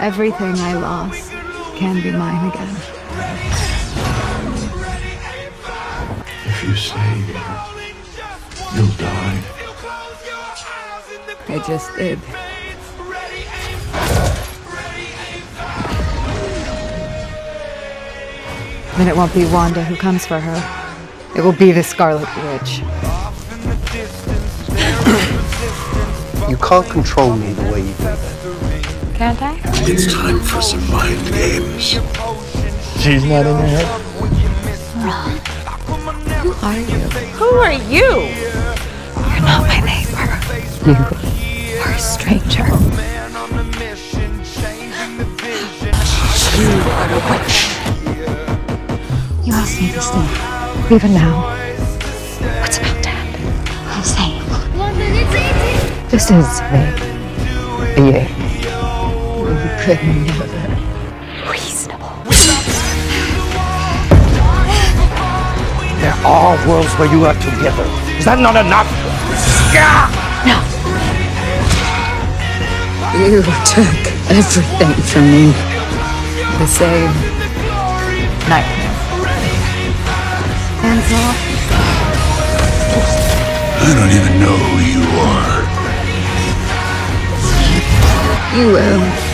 Everything I lost can be mine again. If you stay here, you'll die. I just did. Then it won't be Wanda who comes for her. It will be the Scarlet Witch. You can't control me the way you do. Can't I? It's time for some mind games. She's not in here. head. Who are you? Who are you? You're not my neighbor. You are a stranger. You are a witch. You asked me to stay. Even now. What's about to happen? I'm saying. This is me. Being. You could never. Reasonable. There are worlds where you are together. Is that not enough? No. You took everything from me. The same nightmare. Hands off. I don't even know who you are. You will.